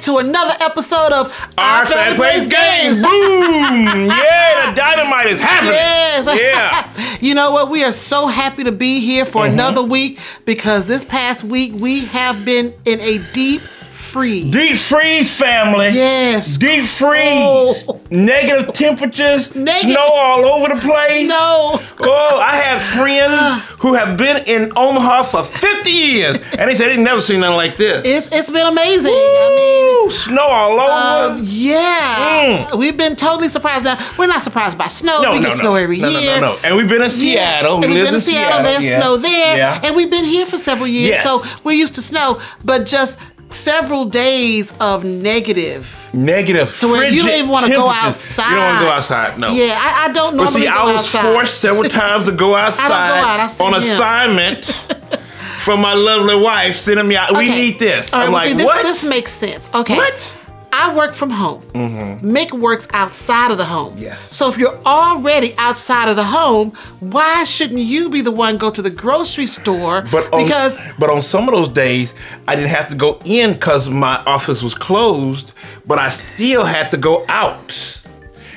back to another episode of Our Family Plays Games. Boom! Yeah, the dynamite is happening. Yes. Yeah. you know what? We are so happy to be here for Mm-hmm. another week because this past week we have been in a deep freeze. Deep freeze family. Yes. Deep freeze. Oh. Negative temperatures. Negative- Snow all over the place. No. Oh, I have friends who have been in Omaha for 50 years, and they said they've never seen nothing like this. It's, it's been amazing. I Ooh, snow all over. um, yeah. We've been totally surprised. Now, we're not surprised by snow. no, we no, get no. snow every no, year. No, no, no. And we've been in Yeah. Seattle. We And we've been in Seattle. There's yeah. snow there, Yeah. and we've been here for several years, Yes. so we're used to snow. But just several days of negative. Negative. To where you don't even want to go outside. You don't want to go outside. No. Yeah, I, I don't normally But see, go I was outside. forced several times to go outside out, I on him. assignment from my lovely wife sending me out. We Okay. need this. Right, I'm well, like, see, this, what? this makes sense. Okay. What? I work from home. Mm-hmm. Mik works outside of the home. Yes. So if you're already outside of the home, why shouldn't you be the one go to the grocery store? But on, because but on some of those days, I didn't have to go in because my office was closed, but I still had to go out.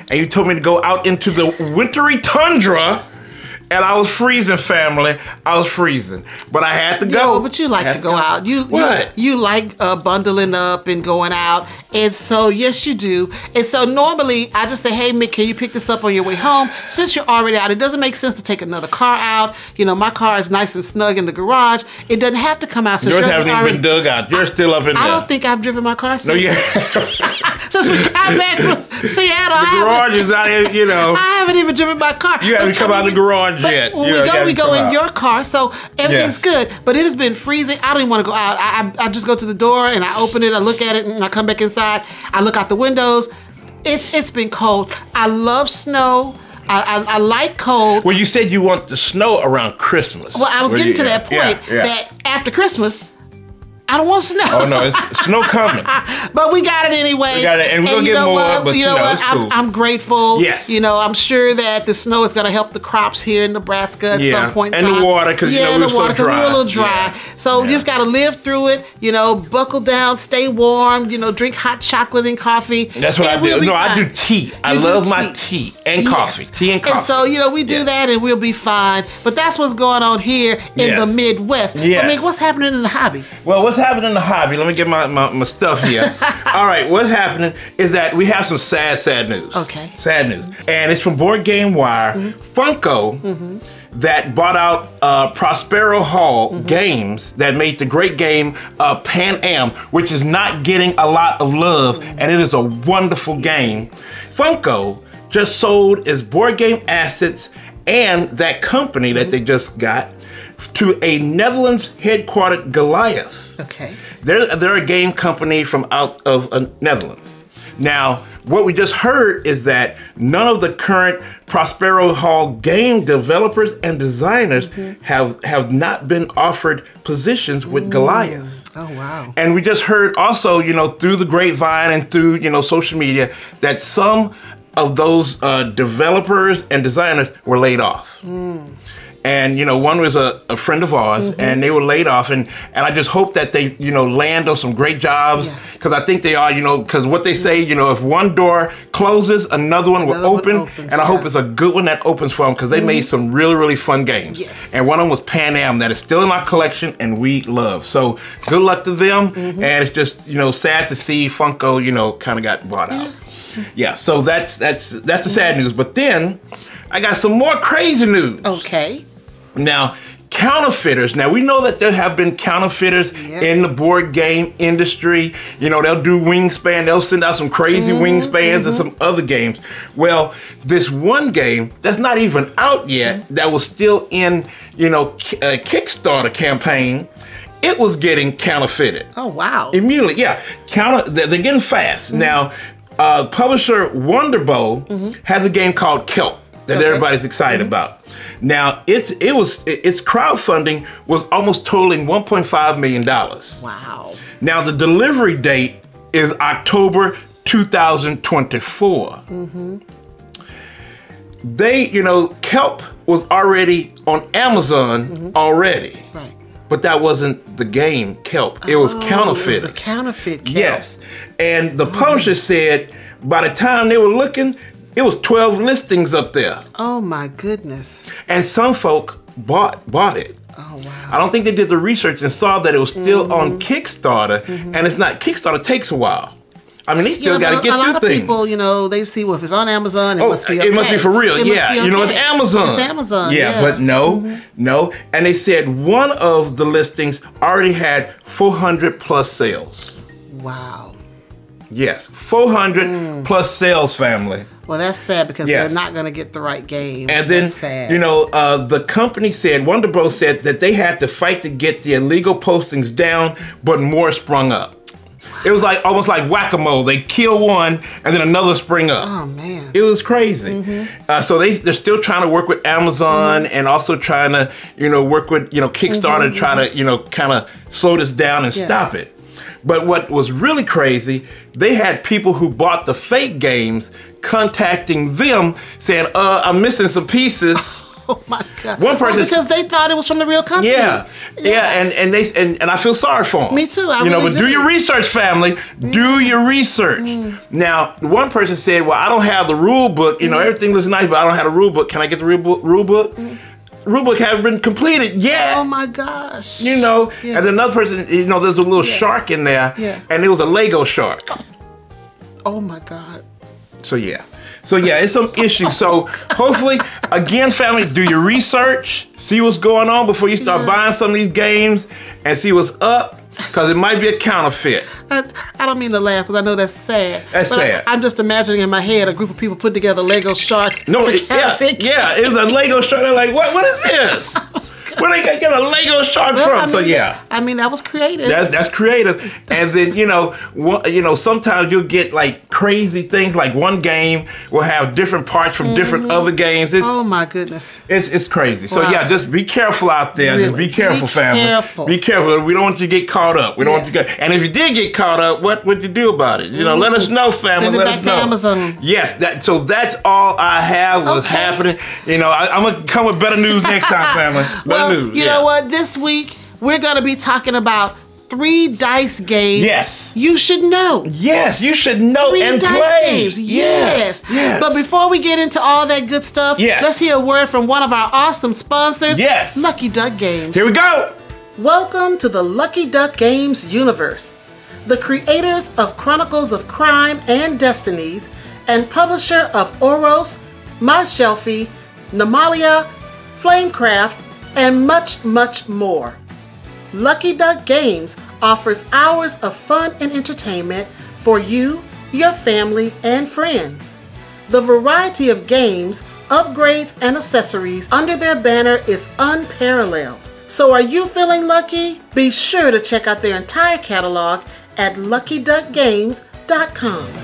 And you told me to go out into the wintry tundra, and I was freezing, family. I was freezing, but I had to go. Yo, but you like Had to go out. You What? You, you like uh, bundling up and going out, and so yes, you do. And so normally I just say, hey Mik, can you pick this up on your way home? Since you're already out, it doesn't make sense to take another car out. You know, my car is nice and snug in the garage. It doesn't have to come out. Since Yours even already, been dug out. You're still up in there. I don't think I've driven my car since. No, yeah. since we got back from Seattle. I the haven't- garage is here, you know. I haven't even driven my car. You haven't come out of the garage but. When we go, we go in out. your car, so everything's Yes. good. But it has been freezing. I don't even want to go out. I, I, I just go to the door and I open it. I look at it and I come back inside. I look out the windows. It's it's been cold. I love snow. I, I, I like cold. Well, you said you want the snow around Christmas. Well, I was Where getting you- to that point yeah, yeah. that after Christmas, I don't want snow. Oh no, it's snow coming. But we got it anyway. We got it, and we're gonna you get know more, what? but, you you know know, what? it's I'm. I'm grateful. Yes. You know, I'm sure that the snow is gonna help the crops here in Nebraska at Yeah, some point. in and the time. water, 'cause, you yeah, know, we the were so water, 'cause we were a little dry. Yeah. So you just gotta live through it. You know, buckle down, stay warm. You know, drink hot chocolate and coffee. That's what I we'll do. be No, I do tea. I You do love my tea. tea and coffee. Yes. Tea and coffee. And so, you know, we do Yeah. that and we'll be fine. But that's what's going on here in Yes. the Midwest. Yes. So, Mik, what's happening in the hobby? Well, what's happening in the hobby? Let me get my, my, my stuff here. All right, what's happening is that we have some sad, sad news. Okay. Sad news. And it's from Board Game Wire. Funko, that bought out uh, Prospero Hall Games, that made the great game uh, Pan Am, which is not getting a lot of love, and it is a wonderful game. Funko just sold its board game assets and that company that they just got to a Netherlands headquartered Goliath. Okay. They're, they're a game company from out of uh, Netherlands. Now, what we just heard is that none of the current Prospero Hall game developers and designers have, have not been offered positions with Goliath. Oh, wow. And we just heard also, you know, through the grapevine and through, you know, social media that some of those uh, developers and designers were laid off. And you know, one was a, a friend of ours, Mm-hmm. and they were laid off, and and I just hope that they you know land on some great jobs Yeah. because I think they are you know because what they say you know if one door closes, another one Another will one open, opens, and I yeah. hope it's a good one that opens for them because they made some really really fun games. Yes. And one of them was Pan Am that is still in our collection and we love. So good luck to them, Mm-hmm. and it's just you know sad to see Funko you know kind of got bought out. Yeah, so that's that's that's the sad news. But then I got some more crazy news. Okay. Now, counterfeiters. Now we know that there have been counterfeiters Yeah. in the board game industry. You know, they'll do Wingspan. They'll send out some crazy mm-hmm, Wingspans and mm-hmm. some other games. Well, this one game that's not even out yet, mm-hmm. that was still in you know a uh, Kickstarter campaign. It was getting counterfeited Oh, wow. immediately. Yeah, counter. They're, they're getting fast now. Uh, publisher Wonderbow has a game called Kelp that Okay. everybody's excited about. Now it's it was its crowdfunding was almost totaling 1.5 million dollars. wow. Now the delivery date is October 2024. Mhm. They, you know, Kelp was already on Amazon already Right. but that wasn't the game kelp. It was Oh, counterfeit. It was a counterfeit. Kelp. Yes. And the publisher said by the time they were looking, it was 12 listings up there. Oh my goodness. And some folk bought bought it. Oh wow. I don't think they did the research and saw that it was still on Mm-hmm. Kickstarter, and it's not Kickstarter takes a while. I mean, they still Yeah, got to get a lot of things. people, you know, they see well if it's on Amazon, it Oh, must be it must be for real. It yeah, be you know it's. Amazon. It's Amazon. Yeah, Yeah, but no, no. And they said one of the listings already had 400 plus sales. wow. Yes, 400 Mm. plus sales, family. Well, that's sad because Yes. they're not going to get the right game. And then, that's sad. you know, uh, the company said, Wonder Bros said that they had to fight to get the illegal postings down, but more sprung up. It was like almost like whack a mole. They kill one, and then another spring up. oh man. It was crazy. Mm-hmm. Uh, so they they're still trying to work with Amazon and also trying to you know work with you know Kickstarter to try to you know kind of slow this down and Mm-hmm. Yeah. stop it. But what was really crazy, they had people who bought the fake games contacting them saying, "Uh, I'm missing some pieces." oh my god. One person- Well, because they thought it was from the real company. Yeah, yeah, and and they and, and I feel sorry for them. Me too, I you know, but do do. your research, family. Do your research. Mm. Now, one person said, "Well, I don't have the rule book. You know, Mm. everything looks nice, but I don't have a rule book. Can I get the rule book? Rule book? Rule book haven't been completed yet." Oh my gosh. you know, Yeah. and another person, you know, there's a little Yeah. shark in there, Yeah. and it was a Lego shark. Oh my god. So yeah. So yeah, it's some issues. So oh hopefully, again, family, do your research, see what's going on before you start Yeah. buying some of these games, and see what's up, because it might be a counterfeit. I, I don't mean to laugh because I know that's sad. That's but sad. I, am just imagining in my head a group of people put together Lego sharks. No, it, yeah, yeah, it was a Lego shark. They're like, what? What is this? Where they get a Lego shark Well, from? I so yeah. I mean, that was creative. That's that's creative, and then you know, one, you know, sometimes you'll get like crazy things. Like one game will have different parts from different mm-hmm. other games. It's, oh my goodness. It's it's crazy. So Wow. yeah, just be careful out there. Just be careful, Be family. careful. Be careful. We don't want you to get caught up. We don't want you to get. And if you did get caught up, what would you do about it? You know, let us mm-hmm. know, family. Send it let back us to know. Amazon. Yes. That. So that's all I have was Okay. happening. You know, I, I'm gonna come with better news next time, family. Better News. you yeah. know what? This week we're going to be talking about three dice games. Yes. You should know. Yes, you should know Three and dice play. games. Yes. Yes. But before we get into all that good stuff, Yes. let's hear a word from one of our awesome sponsors, Yes. Lucky Duck Games. Here we go. Welcome to the Lucky Duck Games universe. The creators of Chronicles of Crime and Destinies and publisher of Oros, My Shelfie, Namalia, Flamecraft, and much, much more. Lucky Duck Games offers hours of fun and entertainment for you, your family, and friends. The variety of games, upgrades, and accessories under their banner is unparalleled. So, are you feeling lucky? Be sure to check out their entire catalog at luckyduckgames.com.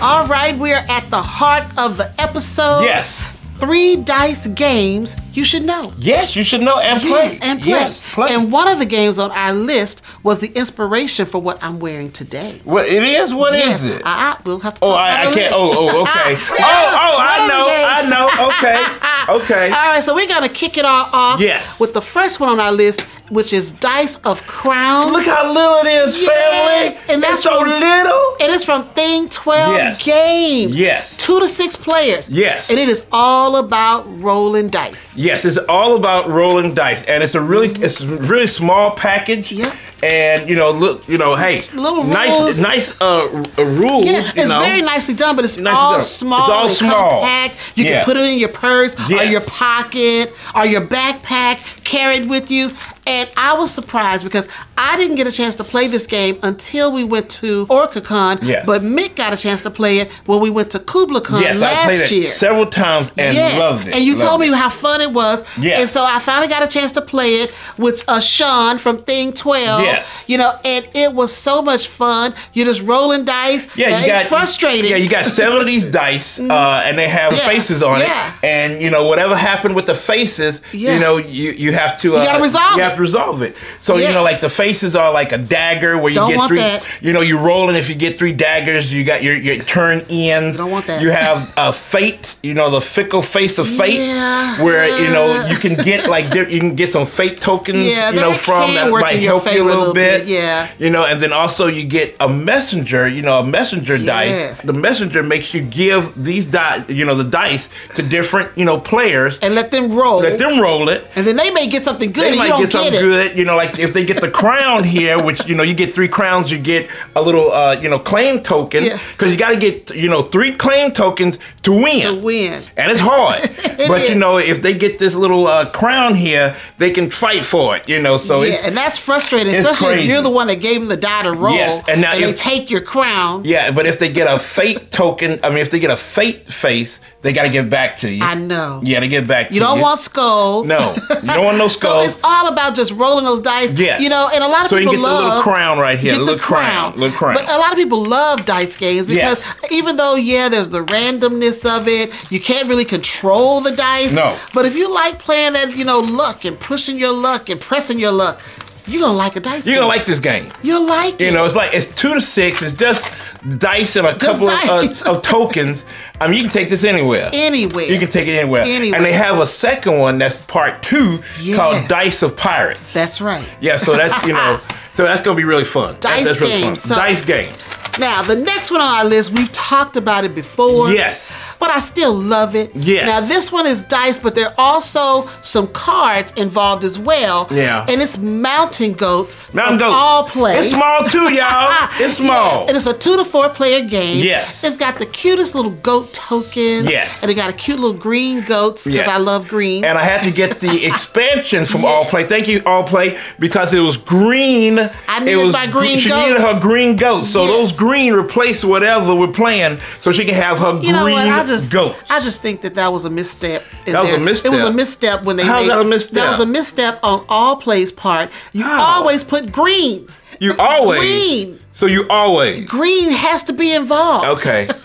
All right, we are at the heart of the episode. Yes. Three dice games you should know. Yes, you should know and play. Yes, and play. Yes, play. And one of the games on our list was the inspiration for what I'm wearing today. well, it is. What is yes, it? I, I- we'll have to. Oh, I, I can't. list. Oh, oh, okay. oh, oh, I One of the know. I know. Okay. Okay. All right, so we're gonna kick it all off. Yes. With the first one on our list, which is Dice of Crowns. Look how little it is, Yes, family. and that's it's so from- little. It is from Thing 12 Yes. Games. Yes. Two to six players. Yes. And it is all about rolling dice. Yes, it's all about rolling dice, and it's a really, it's a really small package. Yeah. And you know, look, you know, hey, Little nice, rules. nice uh, r- uh, rules. Yeah, you it's know. very nicely done, but it's all done. small. It's all small. compact. You Yeah. can put it in your purse or your pocket or your backpack, carry it with you. And I was surprised because I didn't get a chance to play this game until we went to OrcaCon. Yes. But Mik got a chance to play it when we went to KublaCon Yes, last I played it year. several times and Yes. loved it. And you Loved told it. me how fun it was. Yes. And so I finally got a chance to play it with uh, Sean from Thing 12. Yes. You know, and it was so much fun. You're just rolling dice. Yeah, Uh, you got, it's frustrating. Yeah, you got seven of these dice, uh, and they have Yeah, faces on yeah. it. And you know, whatever happened with the faces, Yeah. you know, you you have to uh, gotta resolve You it. Resolve it. So Yeah. you know, like the faces are like a dagger where you Don't get three. that. You know, you're rolling. If you get three daggers, you got your your turn ends. Don't want that. You have a fate. You know, the fickle face of fate, Yeah. where you know you can get like you can get some fate tokens. Yeah, you know, from that might help you a little little bit. bit, yeah. You know, and then also you get a messenger. You know, a messenger Yes. dice. The messenger makes you give these dice. You know, the dice to different you know players. and let them roll. Let them roll it and then they may get something good they and you might get something it. good. You know, like if they get the crown here, which you know you get three crowns, you get a little uh, you know claim token Yeah. because you got to get you know three claim tokens to win. To win. and it's hard. but is. you know, if they get this little uh, crown here, they can fight for it. You know, so yeah, and that's frustrating, especially if you're the one that gave them the die to roll, Yes, and now they if- take your crown. yeah. But if they get a fate token, I mean, if they get a fate face, they got to give back to you. I know. Yeah, they give back. To you to don't you. want skulls. No, you don't want no skulls. So it's all about just rolling those dice. Yes. You know, and a lot of So you people get the love little crown right here, Get the the little crown, crown. little crown. But a lot of people love dice games because Yes. even though yeah, there's the randomness of it, you can't really control the dice. No. But if you like playing that, you know, luck and pushing your luck and pressing your luck, you're gonna like a dice You're game. gonna like this game. You'll like it. You know, it's like it's two to six. It's just dice and a couple of, uh, of tokens. I mean, you can take this anywhere. Anywhere. You can take it anywhere. Anywhere. And they have a second one that's part two Yeah. called Dice of Pirates. That's right. yeah. So that's you know, so that's gonna be really fun. Dice that's really fun. games. So- Dice games. Now, the next one on our list, we've talked about it before. Yes. But I still love it. Yes. Now, this one is dice, but there are also some cards involved as well. Yeah. And it's mountain goats. Mountain from goat. All play. It's small too, y'all. It's small. Yes, And it's a two to four player game. Yes. It's got the cutest little goat tokens. Yes. And it got a cute little green goats because Yes. I love green. And I had to get the expansion from Yes. All Play. Thank you, All Play, because it was green. I it needed was my green She goats. needed her green goats, so those green replace whatever we're playing, so she can have her you know green what? I just, goats. I just think that that was a misstep. That was a there. It was a misstep? misstep when they How's made. that a misstep? That was a misstep on all plays part. You How? always put green. you always green. So you always Green has to be involved. okay.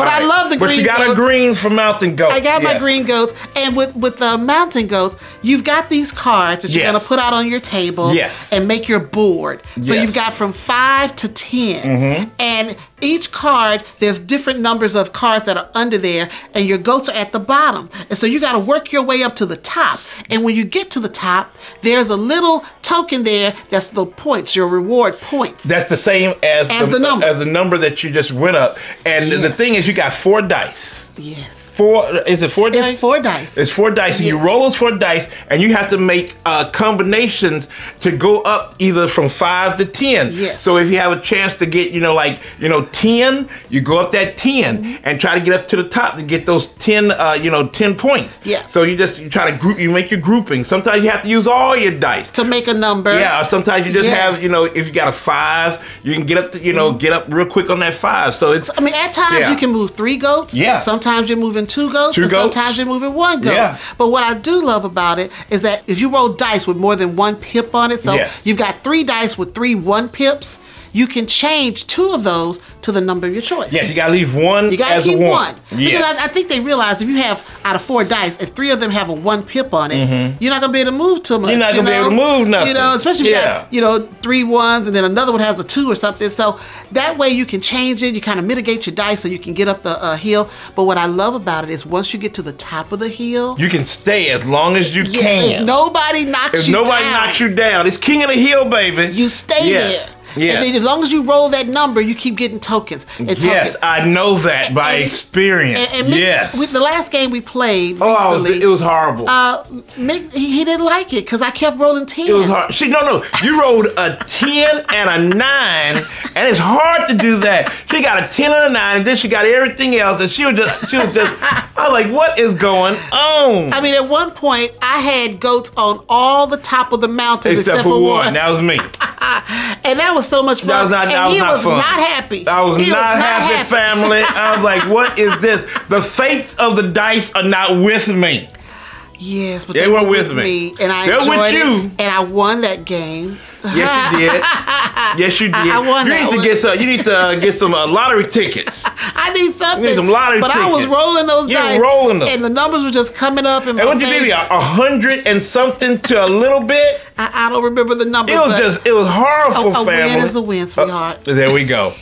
But I love the But green But she got goats. a green for Mountain Goats. I got my green goats, and with with the mountain goats, you've got these cards that you're Yes. gonna put out on your table, Yes. and make your board. So Yes. You've got from five to 10 mm-hmm. and each card there's different numbers of cards that are under there, and your goats are at the bottom, and so you got to work your way up to the top. And when you get to the top, there's a little token there that's the points, your reward points. That's the same as, As the number. as the number that you just went up. And the thing is, you got four dice. yes, Four is it four dice? it's four dice. It's four dice, and you roll those four dice, and you have to make uh, combinations to go up either from five to ten. Yes. So if you have a chance to get, you know, like you know, ten, you go up that 10 Mm-hmm. and try to get up to the top to get those ten, uh, you know, ten points. Yeah. So you just you try to group, you make your grouping. Sometimes you have to use all your dice. to make a number. Yeah, or sometimes you just Yeah. have, you know, if you got a five, you can get up to, you know, get up real quick on that five. So it's I mean, at times Yeah. you can move three goats. Yeah. Sometimes you're moving two goats. Two and goats. Sometimes you're moving one goat. Yeah. But what I do love about it is that if you roll dice with more than one pip on it, so Yes. you've got three dice with three one pips, you can change two of those to the number of your choice. yes, you gotta leave one You gotta as keep one. one. Yes. Because I, I think they realize if you have out of four dice, if three of them have a one pip on it, you're not gonna be able to move too much. Mm-hmm. You're not you gonna be able to move nothing. You know, especially if you Yeah. got, you know, three ones and then another one has a two or something. So that way you can change it. You kind of mitigate your dice so you can get up the uh, hill. But what I love about it is once you get to the top of the hill, You can stay as long as you yes, can. if nobody knocks If you nobody down, knocks you down, it's king of the hill, baby. you stay yes. there. Yes. And then as long as you roll that number, you keep getting tokens. And tokens. yes, I know that by And- experience. And, and Mik- yes. with the last game we played oh, recently, it was horrible. uh, Mik, he, he didn't like it because I kept rolling 10. it was hard. She, no, no. You rolled a 10 and a 9, and it's hard to do that. She got a 10 and a 9, and then she got everything else, and she was just, she was just, I was like, what is going on? I mean, at one point, I had goats on all the top of the mountain Except, for one. That was me. and that was so much fun. That was not, and that was he not was fun. not happy. I was He not, happy, family. I was like, what is this? The fates of the dice are not with me. Yes, but They they, were with with me. me, and I They're enjoyed you. it, and I won that game. Yes, you did. Yes, you did. I won you that need to one. get some. You need to uh, get some uh, lottery tickets. I I need something. need some lottery But I was rolling those You're dice. rolling them. And the numbers were just coming up in And what you face. give me a, a hundred and something to a little bit? I, I don't remember the number. It was just it was horrible, a, a family. win is a win, sweetheart. Uh, there we go.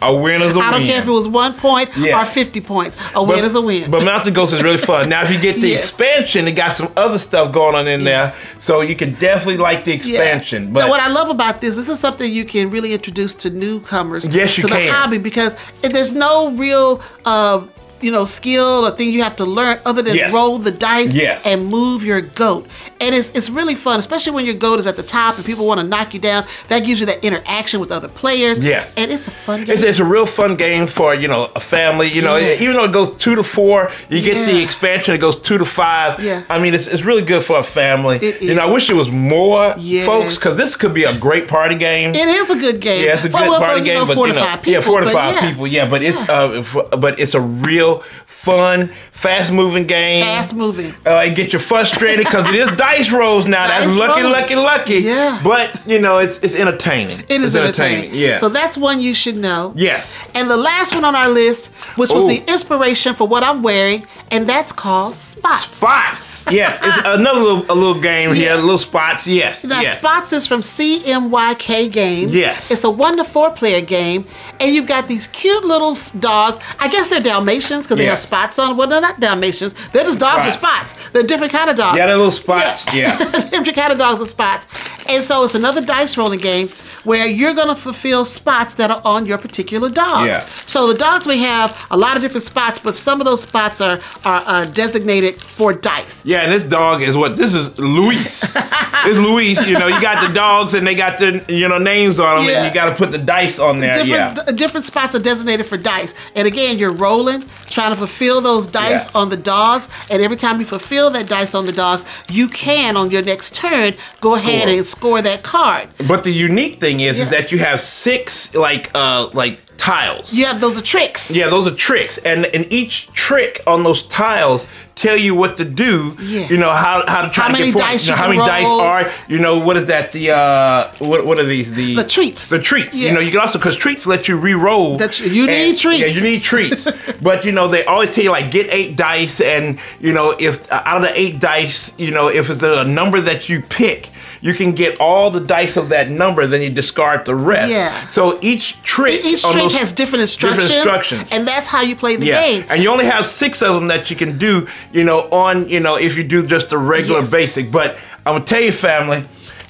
A win is a win. I don't care if it was one point Yeah. or 50 points. A win is a win. But Mountain Goats is really fun. Now, if you get the Yeah. expansion, it got some other stuff going on in there, so you can definitely like the Yeah. expansion. But now, what I love about this, this is something you can really introduce to newcomers Yes, you to the can. hobby because there's no real, uh, you know, skill or thing you have to learn other than Yes. roll the dice Yes. and move your goat. And it's it's really fun, especially when your goat is at the top and people want to knock you down. That gives you that interaction with other players. Yes. and it's a fun game. It's, it's a real fun game for you know a family. You know, Yes. even though it goes two to four, you get the expansion. It goes two to five. Yeah. I mean, it's, it's really good for a family. It You know, I wish it was more folks because this could be a great party game. It is a good game. yeah, it's a For- good well, party for, game, know, but four you to know, five people. yeah, four to five yeah. people. Yeah, but it's uh, f- but it's a real fun, fast moving game. Fast moving. Uh, and get you frustrated because it is dice rolls now. That's lucky, roll. lucky, lucky. Yeah. But you know, it's it's entertaining. It is it's entertaining. Yeah. So that's one you should know. yes. And the last one on our list, which was Ooh. the inspiration for what I'm wearing, and that's called Spots. Spots. Yes, it's another little a little game here. Little spots. Yes. Now, yes. Spots is from CMYK Games. Yes. It's a one to four player game, and you've got these cute little dogs. I guess they're Dalmatians because they have spots on. Well, they're not Dalmatians. They're just dogs with Spots. They're different kind of dogs. Yeah, they're little spots. Yeah. different kind of dogs with spots. And so it's another dice rolling game where you're going to fulfill spots that are on your particular dogs. Yeah. So the dogs may have a lot of different spots, but some of those spots are are uh, designated for dice. Yeah, and this dog is what this is Luis. it's Luis. You know, you got the dogs and they got the you know names on them, Yeah. and you got to put the dice on there. different yeah. d- different spots are designated for dice. And again, you're rolling, trying to fulfill those dice Yeah. on the dogs. And every time you fulfill that dice on the dogs, you can on your next turn go ahead and score that card. But the unique thing is, is Yeah. that you have six like uh like tiles. Yeah, those are tricks. Yeah, those are tricks, and and each trick on those tiles tell you what to do. Yes. You know how how to try How to many get points. dice you know, how many dice roll. are. You know what is that? The uh, what what are these? The The treats. The treats. Yeah. You know you can also because treats let you re-roll. That's- you need and- treats. Yeah, you need treats. but you know they always tell you like get eight dice, and you know if uh, out of the eight dice, you know if it's a number that you pick. You can get all the dice of that number, then you discard the rest. Yeah. So each trick, Each trick has different instructions. Different instructions. And that's how you play the Yeah, game. and you only have six of them that you can do, you know, on, you know, if you do just the regular Yes. basic. But I'm gonna tell you, family,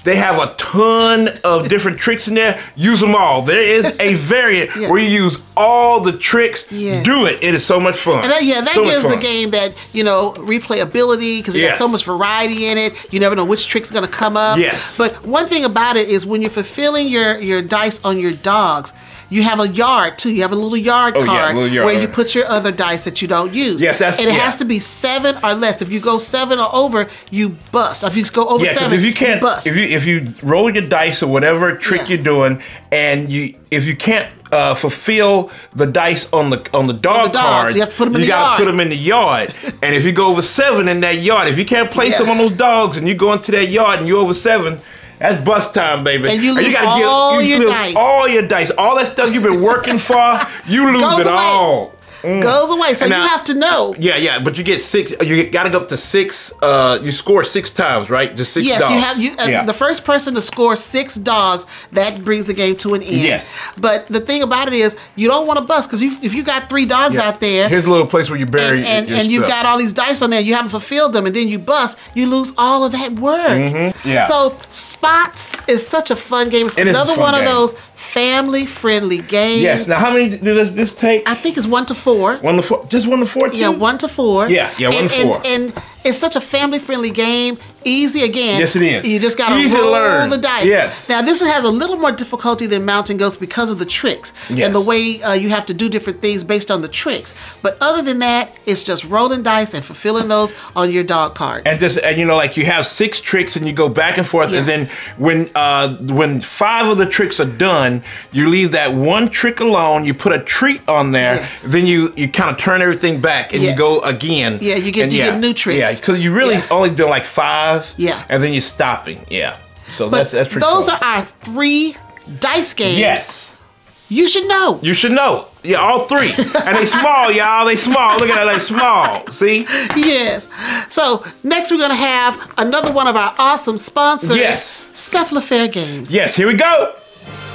they have a ton of different tricks in there. Use them all. There is a variant Yeah. where you use all the tricks. Yeah. Do it. It is so much fun. And that, yeah, that So gives the game that, you know, replayability because it has so much variety in it. You never know which trick's going to come up. Yes. But one thing about it is when you're fulfilling your, your dice on your dogs, you have a yard too. You have a little yard Oh, yeah, card little yard. where you put your other dice that you don't use. Yes, that's- And it yeah. has to be seven or less. If you go seven or over, you bust. If you go over Yeah, seven, if you can't, bust. if you if you roll your dice or whatever trick Yeah. you're doing, and you if you can't uh, fulfill the dice on the on the dog the dogs, card, you have to put 'em in the gotta yard. put them in the yard. and if you go over seven in that yard, if you can't place Yeah. them on those dogs, and you go into that yard and you're over seven. That's bust time, baby. And you lose gotta all you your lose dice. all your dice, all that stuff you've been working for. You lose Goes it away. all. Goes away. So you have to know. Yeah, yeah, but you get six. You got to go up to six. Uh, you score six times, right? Just six. Yes, dogs. you have you. Uh, Yeah. The first person to score six dogs that brings the game to an end. Yes. But the thing about it is, you don't want to bust because if you got three dogs Yeah. out there. Here's a little place where you bury and, and, and you've got all these dice on there, you haven't fulfilled them, and then you bust, you lose all of that work. Mm-hmm. yeah. So spots is such a fun game. It's It another one game. of those family-friendly games. Yes. Now, how many does this take? I think it's one to four. One to four. Just one to four. Yeah, one to four. Yeah, yeah, one and, to four. And, and it's such a family-friendly game. Easy again. Yes, it is. You just got to roll learn. the dice. Yes. Now this has a little more difficulty than Mountain Goats because of the tricks Yes. and the way uh, you have to do different things based on the tricks. But other than that, it's just rolling dice and fulfilling those on your dog cards. And just and you know, like you have six tricks and you go back and forth, Yeah. and then when uh when five of the tricks are done, you leave that one trick alone. You put a treat on there. Yes. Then you you kind of turn everything back and you go again. Yeah, you get- you get new tricks. Yeah, because you really Yeah. only do like five. Yeah. And then you're stopping. Yeah. So but that's that's pretty. those cool. are our three dice games. yes. you should know. You should know. Yeah, all three. and they small, y'all. They small. Look at that, they small. See? Yes. So next we're gonna have another one of our awesome sponsors. Yes. Cephalofair Games. Yes, here we go.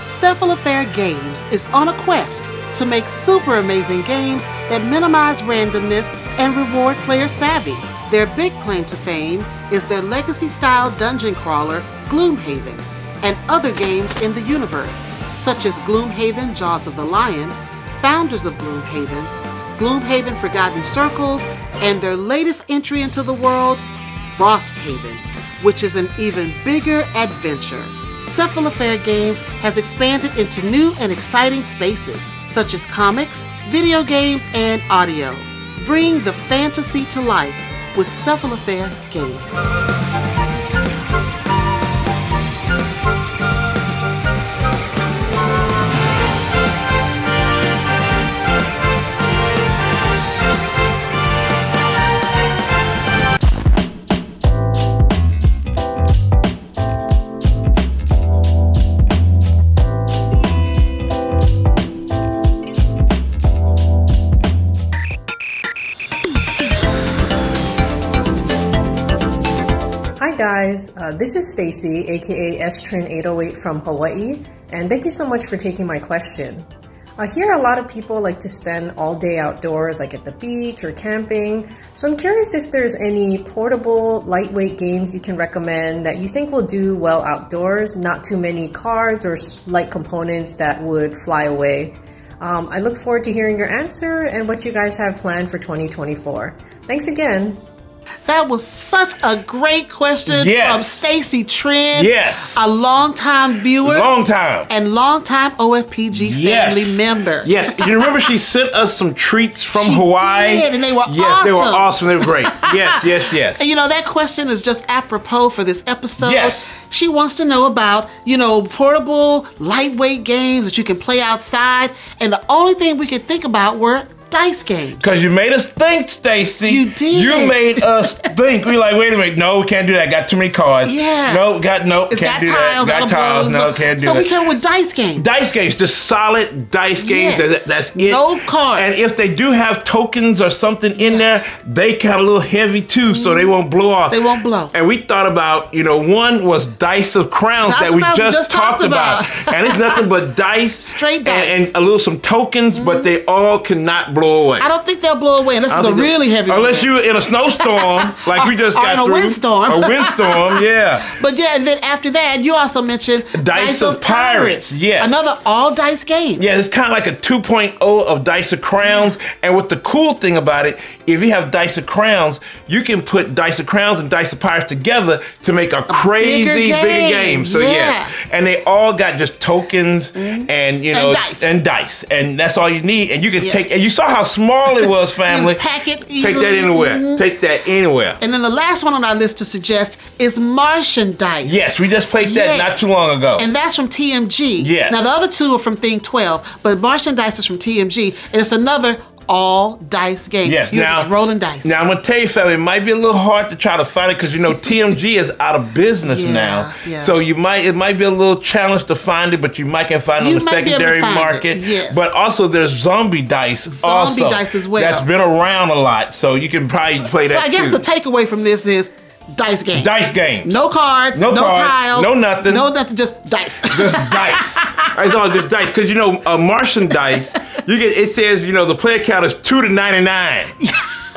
Cephalofair Games is on a quest to make super amazing games that minimize randomness and reward player savvy. Their big claim to fame is their legacy style dungeon crawler, Gloomhaven, and other games in the universe, such as Gloomhaven Jaws of the Lion, founders of Gloomhaven, Gloomhaven Forgotten Circles, and their latest entry into the world, Frosthaven, which is an even bigger adventure. Cephalofair Games has expanded into new and exciting spaces, such as comics, video games, and audio. Bring the fantasy to life with several Cephalofair Games. Guys, uh, this is Stacy, aka Estrin808 from Hawaii, and thank you so much for taking my question. Uh, here, a lot of people like to spend all day outdoors, like at the beach or camping. So I'm curious if there's any portable, lightweight games you can recommend that you think will do well outdoors, not too many cards or light components that would fly away. Um, I look forward to hearing your answer and what you guys have planned for 2024. Thanks again. That was such a great question Yes. from Stacy Trent, Yes. a longtime viewer Long time. and longtime OFPG Yes. family member. Yes, you remember she sent us some treats from She Hawaii? did, and they were yes, they were awesome. awesome. They were great. Yes, yes, yes. And you know, that question is just apropos for this episode. Yes. She wants to know about, you know, portable, lightweight games that you can play outside. And the only thing we could think about were dice games. Cause you made us think, Stacy. You did. You made us think. We like, wait a minute, no, we can't do that. Got too many cards. Yeah. No, got no, It's can't got do tiles, that. got tiles, no, can't do so that. we come with dice games. dice games, just solid dice games. Yes. That, that's it. No cards. And if they do have tokens or something in there, they kind of a little heavy too, so they won't blow off. Mm-hmm. They won't blow. And we thought about, you know, one was dice of crowns Dice that we just, just talked, about. about. and it's nothing but dice, Straight and- dice. Mm-hmm. and, a little some tokens, but they all cannot blow away. I don't think they'll blow away unless it's a really heavy Unless you're in a snowstorm, like we just Or got in a through. windstorm. A windstorm, yeah. But yeah, and then after that, you also mentioned Dice of Pirates, yes. Another all dice game. Yeah, it's kind of like a 2.0 of Dice of Crowns. And what the cool thing about it, if you have Dice of Crowns, you can put Dice of Crowns and Dice of Pirates together to make a crazy bigger bigger game. game, So yeah. yeah. and they all got just tokens mm-hmm. and you And know dice. and dice, and that's all you need. And you can Yeah. take. And you saw how small it was, family. pack it easily. Take that anywhere. Mhm. Take that anywhere. And then the last one on our list to suggest is Martian Dice. Yes, we just played that Yes. not too long ago. And that's from TMG. Yes. Now the other two are from Thing 12, but Martian Dice is from TMG, and it's another all dice game. Yes, You're now just rolling dice. Now I'm gonna tell you, family, it might be a little hard to try to find it because you know TMG is out of business Yeah, now. yeah. So you might it might be a little challenge to find it, but you might can find it You on the might be able to secondary market. yes. But also there's zombie dice. Zombie also, dice as well. That's been around a lot, so you can probably play that. so I guess too. the takeaway from this is dice game. dice game. No cards, No no, cards, tiles, no nothing. no nothing, just dice. Just dice. It's all just dice because you know a Martian dice. You get it says you know the player count is two to ninety nine.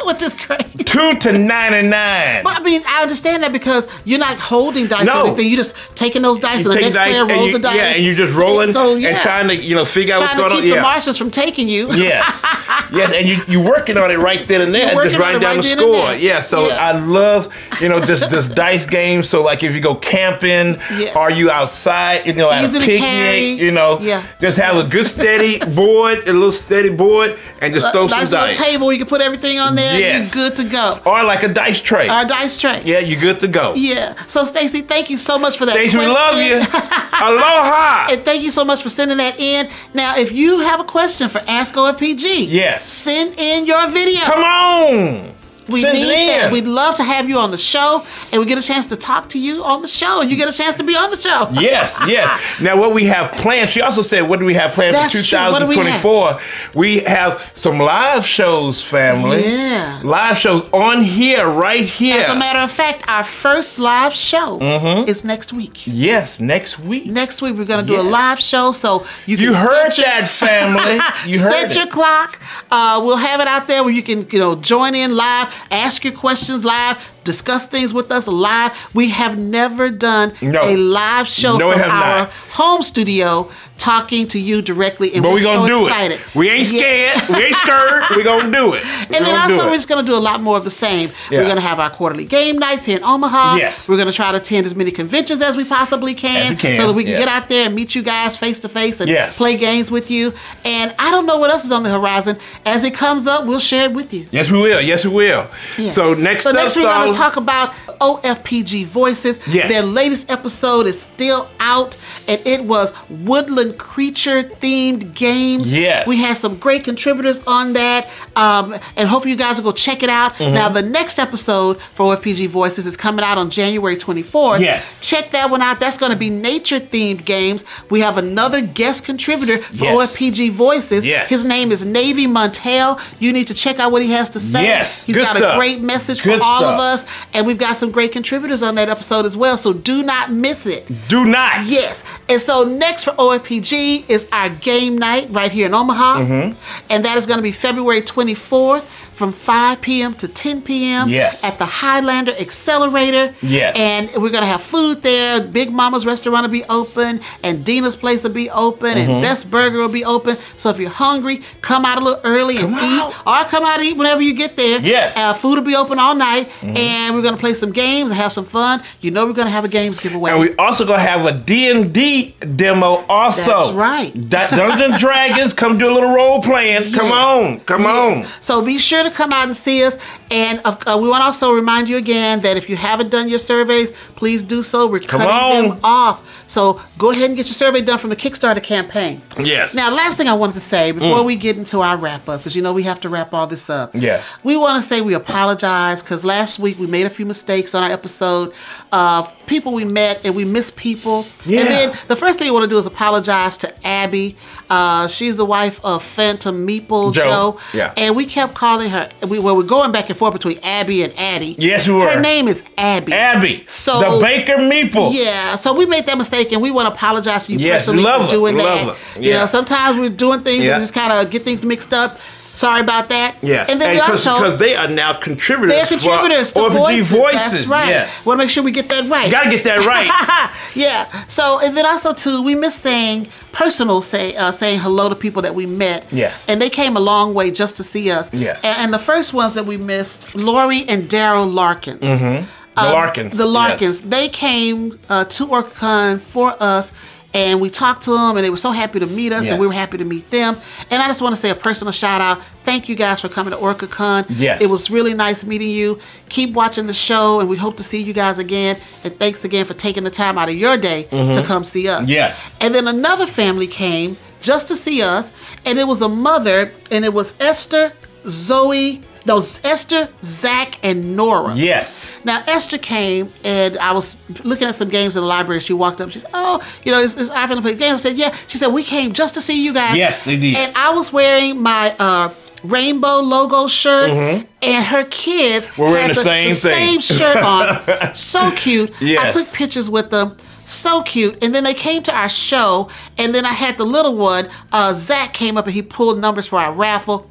Which is crazy. Two to ninety nine. But I mean, I understand that because you're not holding dice No. or anything. You're just taking those dice, You and the next player rolls you- a dice. Yeah, and you're just rolling so, yeah, and trying to, you know, figure out what's going on. trying what's to going keep on. the Yeah. Martians from taking you. Yes. yes, and you you working on it right then and there, You're just writing down right the score. Yeah, so Yeah. I love, you know, this this dice game. So like if you go camping, Yes. are you outside, you know, at Easy a picnic, you know, Yeah. just have a good steady board, a little steady board, and just throw nice some dice. table you can put everything on there. Yes. You're good to go. Or like a dice tray. Our dice tray. yeah, you're good to go. Yeah. So Stacy, thank you so much for that. Stacey, we love you. Aloha. And thank you so much for sending that in. Now, if you have a question for Ask OFPG, Yes. send in your video. Come on. We Send need that. We'd love to have you on the show, and we get a chance to talk to you on the show, and you get a chance to be on the show. Yes, yes. Now, what we have planned, she also said, what do we have planned That's for true. What do we have? 2024? We have some live shows, family. Yeah. Live shows on here, right here. As a matter of fact, our first live show Mm-hmm. is next week. yes, next week. Next week we're gonna do a live show, so you can You heard set your- that, family. You heard set it. your clock. Uh, we'll have it out there where you can, you know, join in live, ask your questions live, discuss things with us live. We have never done No. a live show No, from our not. home studio talking to you directly, and But we're we gonna so do excited. it. We ain't scared. We ain't scared. We're gonna do it. We And then also, we're just going to do a lot more of the same. Yeah. We're going to have our quarterly game nights here in Omaha. Yes. We're going to try to attend as many conventions as we possibly can, we can, so that we can yeah. get out there and meet you guys face to face and Yes. play games with you. And I don't know what else is on the horizon. As it comes up, we'll share it with you. Yes, we will. Yes, we will. Yeah. So next so up, next we're gonna um, talk about OFPG Voices. Yes. Their latest episode is still out, and it was woodland creature themed games. Yes. We had some great contributors on that, um, and hopefully you guys will go check it out. Mm-hmm. Now the next episode for OFPG Voices is coming out on January 24th. Yes. Check that one out. That's going to be nature themed games. We have another guest contributor for Yes. OFPG Voices. Yes. His name is Navy Montel. You need to check out what he has to say. Yes. He's Good got stuff. a great message Good for all of us, and we've got some great contributors on that episode as well. So do not miss it. Do not. Yes. And so next for OFPG is our game night right here in Omaha. Mm-hmm. And that is going to be February 24th from 5 p.m. to 10 p.m. Yes. at the Highlander Accelerator. Yes. And we're going to have food there. Big Mama's restaurant will be open, and Dina's place will be open, Mm-hmm. and Best Burger will be open. So if you're hungry, come out a little early and Come eat, or come out and eat whenever you get there. Yes. Mm-hmm. Uh, food will be open all night, and we're going to play some games and have some fun. You know we're going to have a games giveaway. And we also gonna have a D&D demo also. That's right. That Dungeons and Dragons, come do a little role playing. Come on. Come Yes. on. So be sure to come out and see us. And uh, we want to also remind you again that if you haven't done your surveys, please do so. We're Come cutting them off. So go ahead and get your survey done from the Kickstarter campaign. Yes. Now, last thing I wanted to say before we get into our wrap up, because you know we have to wrap all this up. Yes. We want to say we apologize because last week we made a few mistakes on our episode of people we met and we missed people. Yeah. And then the first thing we want to do is apologize to Abby. Uh, she's the wife of Phantom Meeple Joe. Joe. Yeah. And we kept calling her. We well, we're going back and forth between Abby and Addie. Yes, we were. Her name is Abby. Abby. So- the Baker Meeple. Yeah, so we made that mistake, and we want to apologize to you Yes, personally love for her, doing love that. You yeah. know, sometimes we're doing things Yeah. and we just kind of get things mixed up. Sorry about that. Yes. and then we also because they are now contributors. they're contributors for to OFG voices. That's right. Yes. Want to make sure we get that right. You gotta get that right. yeah. So and then also too, we miss saying personal say uh, saying hello to people that we met. Yes. And they came a long way just to see us. Yes. And, and the first ones that we missed, Lori and Daryl Larkins. Mm-hmm. The Larkins. The Larkins. yes. They came uh, to OrcaCon for us. And we talked to them, and they were so happy to meet us, Yes. and we were happy to meet them. And I just want to say a personal shout out. Thank you guys for coming to OrcaCon. Yes. It was really nice meeting you. Keep watching the show, and we hope to see you guys again. And thanks again for taking the time out of your day to come see us. Mm-hmm. Yes. And then another family came just to see us, and it was a mother, and it was Esther, Zoe, no, Esther, Zach, and Nora. Yes. Now Esther came and I was looking at some games in the library. She walked up. She said, "Oh, you know, it's, it's I to play games." I said, "Yeah." She said, "We came just to see you guys." Yes, they did. And I was wearing my uh, rainbow logo shirt, and her kids Mm-hmm. We're wearing had the same same shirt on. so cute. Yes. I took pictures with them. So cute. And then they came to our show, and then I had the little one. Uh, Zach came up and he pulled numbers for our raffle.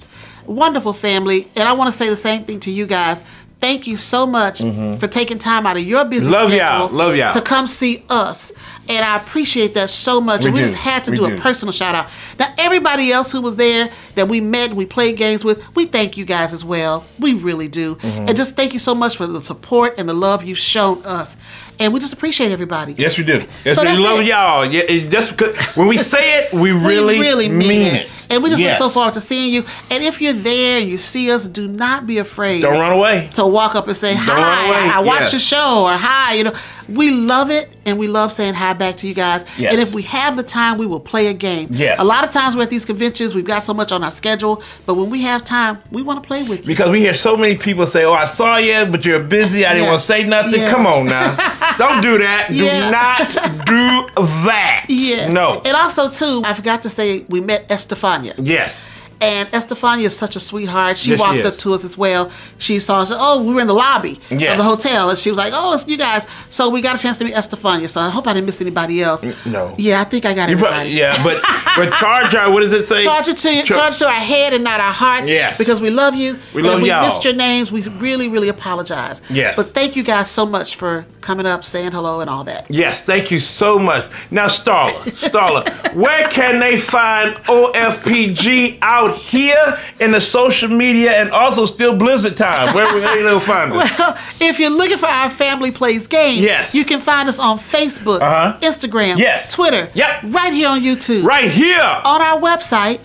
Wonderful family. And I want to say the same thing to you guys. Thank you so much for taking time out of your busy Mm-hmm. Love schedule y'all. Love y'all. to come see us. And I appreciate that so much. We and we do. just had to We do, do. a personal shout out. Now, everybody else who was there that we met and we played games with, we thank you guys as well. We really do. Mm-hmm. And just thank you so much for the support and the love you've shown us. And we just appreciate everybody. Yes, we do. Yes, So we love it. y'all. Yeah, just because when we say it, we really, we really mean, it. And we just Yes. look so forward to seeing you. And if you're there and you see us, do not be afraid Don't run away. to walk up and say Don't run hi. away. I watch Yes. your show or hi. You know, we love it and we love saying hi back to you guys. Yes. And if we have the time, we will play a game. Yes. A lot of times we're at these conventions, we've got so much on our schedule, but when we have time, we want to play with you. Because we hear so many people say, "Oh, I saw you, but you're busy. I didn't Yeah. want to say nothing." Yeah. Come on now, don't do that. Yeah. Do not do that. Yes. No. And also too, I forgot to say we met Estefania. yes. And Estefania is such a sweetheart. She Yes, walked is. up to us as well. She saw us. Oh, we were in the lobby of the hotel, and she was like, "Oh, it's you guys." So we got a chance to meet Estefania. So I hope I didn't miss anybody else. no. Yeah, I think I got You everybody. probably, yeah, but but charge our. What does it say? Charge it to you, Char- charge to our head and not our hearts. Yes. Because we love you. We and love if we y'all. missed your names, we really, really apologize. Yes. But thank you guys so much for coming up, saying hello, and all that. Yes, thank you so much. Now, Starla, Starla, where can they find OFPG out here in the social media and also still Blizzard time? Where where they gonna find us? Well, if you're looking for our family plays games, Yes. you can find us on Facebook, Uh-huh. Instagram, Yes. Twitter, Yep. right here on YouTube, Right here. on our website,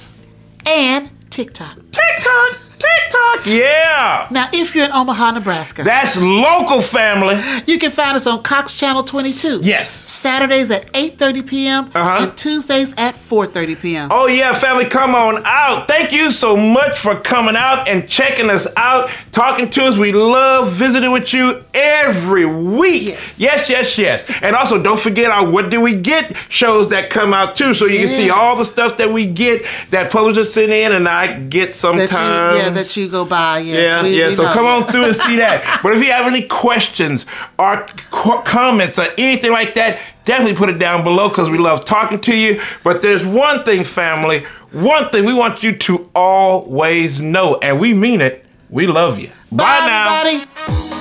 and TikTok. TikTok, TikTok, yeah. Now, if you're in Omaha, Nebraska, That's local family. you can find us on Cox Channel 22. Yes. Saturdays at 8:30 p.m. Uh-huh. and Tuesdays at 4:30 p.m. Oh yeah, family, come on out. Thank you so much for coming out and checking us out, talking to us. We love visiting with you every week. Yes. Yes, yes, yes. And also don't forget our What Do We Get shows that come out too. So you can see all the stuff that we get that publishers send in and I get sometimes. Yeah, that you go by. Yes, Yeah, we- yeah. we So come on through and see that. But if you have any questions or qu- comments or anything like that, definitely put it down below because we love talking to you. But there's one thing, family, one thing we want you to always know, and we mean it. We love you. Bye, Bye, now. everybody.